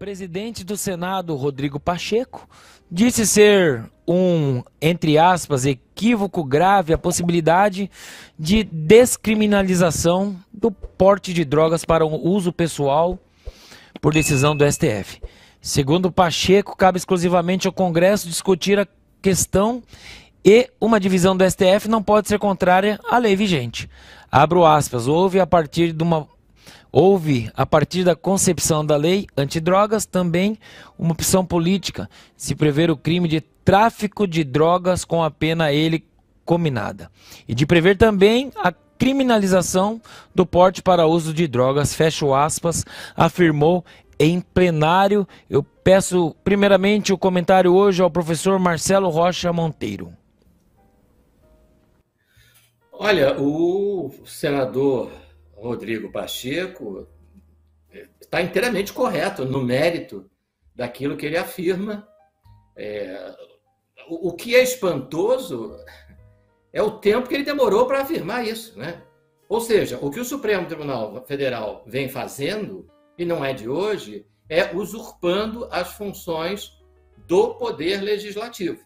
presidente do Senado, Rodrigo Pacheco, disse ser um, entre aspas, equívoco grave a possibilidade de descriminalização do porte de drogas para uso pessoal por decisão do STF. Segundo Pacheco, cabe exclusivamente ao Congresso discutir a questão e uma divisão do STF não pode ser contrária à lei vigente. Abro aspas, houve a partir de uma Houve, a partir da concepção da lei antidrogas, também uma opção política, se prever o crime de tráfico de drogas com a pena ele combinada. E de prever também a criminalização do porte para uso de drogas, fecho aspas, afirmou em plenário. Eu peço primeiramente o comentário hoje ao professor Marcelo Rocha Monteiro. Olha, o senador Rodrigo Pacheco está inteiramente correto no mérito daquilo que ele afirma. É, o, que é espantoso é o tempo que ele demorou para afirmar isso. Né? Ou seja, o que o Supremo Tribunal Federal vem fazendo, e não é de hoje, é usurpando as funções do Poder Legislativo.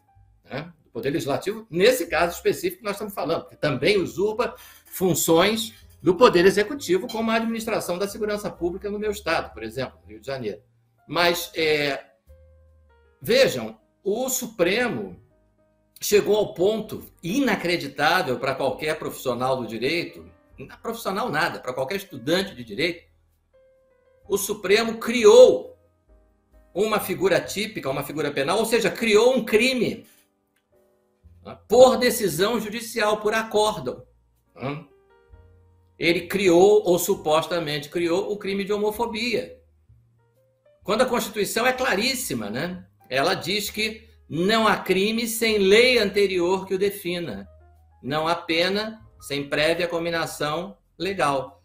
Né? Do Poder Legislativo, nesse caso específico que nós estamos falando, que também usurpa funções do Poder Executivo, como a administração da segurança pública no meu estado, por exemplo, Rio de Janeiro. Mas, é, vejam, o Supremo chegou ao ponto inacreditável para qualquer profissional do direito, profissional nada, para qualquer estudante de direito, o Supremo criou uma figura típica, uma figura penal, ou seja, criou um crime por decisão judicial, por acórdão ele criou, ou supostamente criou, o crime de homofobia. Quando a Constituição é claríssima, né? Ela diz que não há crime sem lei anterior que o defina. Não há pena sem prévia combinação legal.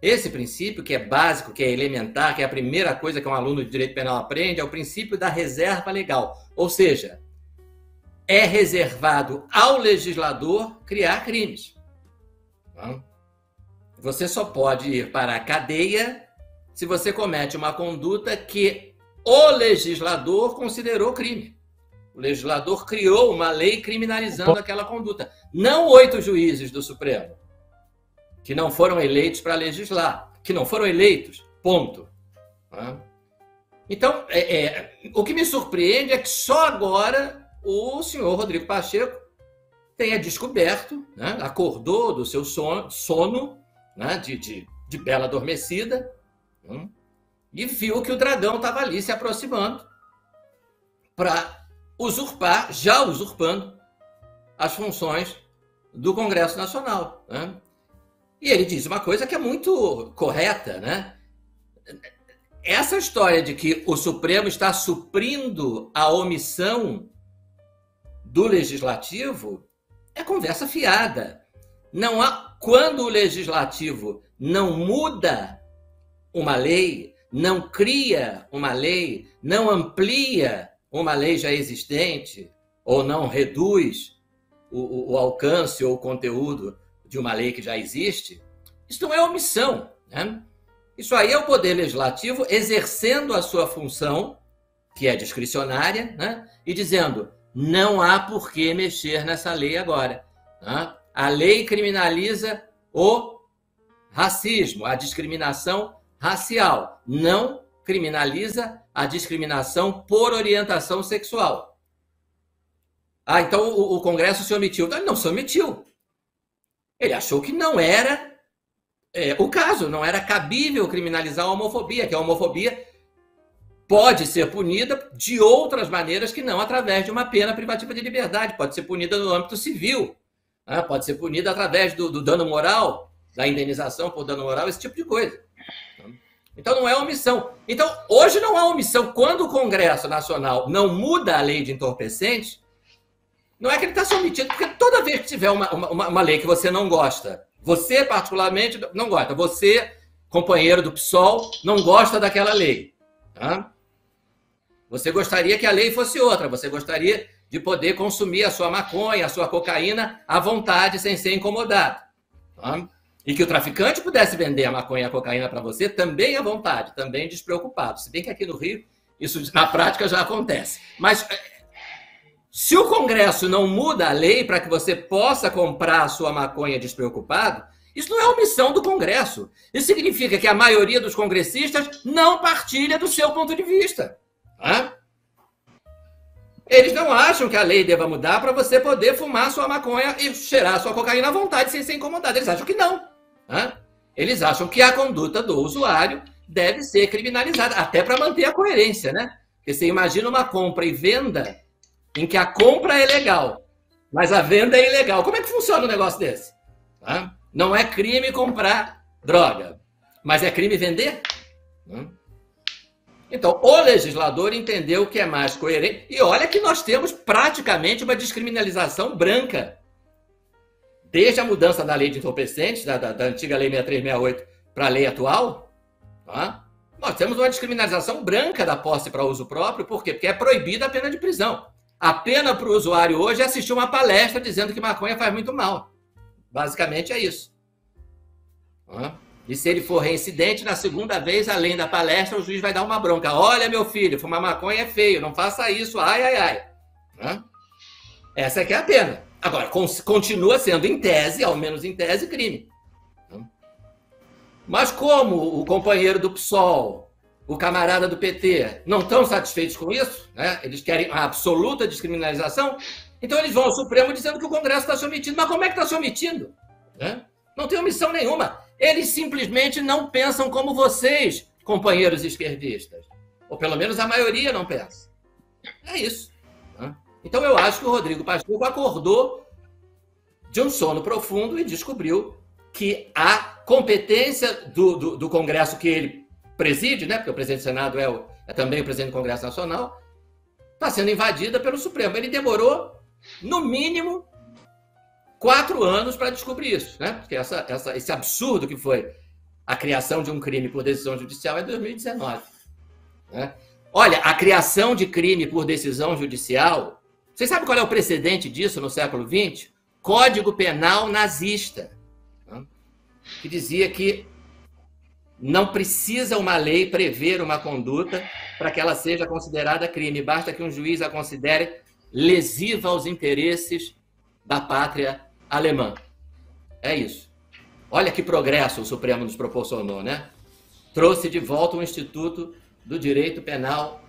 Esse princípio, que é básico, que é elementar, que é a primeira coisa que um aluno de direito penal aprende, é o princípio da reserva legal. Ou seja, é reservado ao legislador criar crimes. Então, você só pode ir para a cadeia se você comete uma conduta que o legislador considerou crime. O legislador criou uma lei criminalizando aquela conduta. Não oito juízes do Supremo, que não foram eleitos para legislar, que não foram eleitos, ponto. Então, é, é, o que me surpreende é que só agora o senhor Rodrigo Pacheco tenha descoberto, né, acordou do seu sono, sono né, de, de, de Bela Adormecida, hum, e viu que o dragão estava ali se aproximando para usurpar, já usurpando, as funções do Congresso Nacional. Né? E ele diz uma coisa que é muito correta, né? Essa história de que o Supremo está suprindo a omissão do legislativo é conversa fiada. Não há quando o legislativo não muda uma lei, não cria uma lei, não amplia uma lei já existente ou não reduz o, o, alcance ou o conteúdo de uma lei que já existe, isso não é omissão. Né? Isso aí é o poder legislativo exercendo a sua função, que é discricionária, né? e dizendo: não há por que mexer nessa lei agora. Né? A lei criminaliza o racismo, a discriminação racial. Não criminaliza a discriminação por orientação sexual. Ah, então o, o Congresso se omitiu. Ele não se omitiu. Ele achou que não era é, o caso, não era cabível criminalizar a homofobia, que a homofobia pode ser punida de outras maneiras que não através de uma pena privativa de liberdade, pode ser punida no âmbito civil né? pode ser punida através do, do, dano moral, da indenização por dano moral, esse tipo de coisa. Então não é omissão. Então, hoje não há omissão. Quando o Congresso Nacional não muda a lei de entorpecentes, não é que ele está se omitindo, porque toda vez que tiver uma, uma, uma, lei que você não gosta, você particularmente não gosta, você, companheiro do PSOL, não gosta daquela lei. Tá? Você gostaria que a lei fosse outra, você gostaria de poder consumir a sua maconha, a sua cocaína à vontade, sem ser incomodado. Tá? E que o traficante pudesse vender a maconha e a cocaína para você também à vontade, também despreocupado. Se bem que aqui no Rio isso na prática já acontece. Mas eh, se o Congresso não muda a lei para que você possa comprar a sua maconha despreocupado, isso não é omissão do Congresso. Isso significa que a maioria dos congressistas não partilha do seu ponto de vista. Tá? Eles não acham que a lei deva mudar para você poder fumar sua maconha e cheirar sua cocaína à vontade sem ser incomodado. Eles acham que não. Tá? Eles acham que a conduta do usuário deve ser criminalizada, até para manter a coerência, né? Porque você imagina uma compra e venda em que a compra é legal, mas a venda é ilegal. Como é que funciona um negócio desse? Tá? Não é crime comprar droga, mas é crime vender? Então, o legislador entendeu que é mais coerente. E olha que nós temos praticamente uma descriminalização branca. Desde a mudança da lei de entorpecentes, da, da, da antiga lei 6368 para a lei atual, tá? nós temos uma descriminalização branca da posse para uso próprio. Por quê? Porque é proibida a pena de prisão. A pena para o usuário hoje é assistir uma palestra dizendo que maconha faz muito mal. Basicamente é isso. E se ele for reincidente, na segunda vez, além da palestra, o juiz vai dar uma bronca. Olha, meu filho, fumar maconha é feio, não faça isso, ai, ai, ai. Essa é que é a pena. Agora, continua sendo, em tese, ao menos em tese, crime. Mas como o companheiro do PSOL, o camarada do PT, não estão satisfeitos com isso, né? eles querem a absoluta descriminalização, então eles vão ao Supremo dizendo que o Congresso está se omitindo. Mas como é que está se omitindo? Né? Não tem omissão nenhuma. Eles simplesmente não pensam como vocês, companheiros esquerdistas. Ou pelo menos a maioria não pensa. É isso. Né? Então eu acho que o Rodrigo Pacheco acordou de um sono profundo e descobriu que a competência do, do, do Congresso que ele preside, né? porque o presidente do Senado é, o, é também o presidente do Congresso Nacional, está sendo invadida pelo Supremo. Ele demorou no mínimo, quatro anos para descobrir isso, né? Porque essa, essa, esse absurdo que foi a criação de um crime por decisão judicial é 2019. Né? Olha, a criação de crime por decisão judicial, vocês sabem qual é o precedente disso no século XX? Código Penal nazista, né? que dizia que não precisa uma lei prever uma conduta para que ela seja considerada crime, basta que um juiz a considere lesiva aos interesses da pátria alemã. É isso. Olha que progresso o Supremo nos proporcionou, né? Trouxe de volta o Instituto do Direito Penal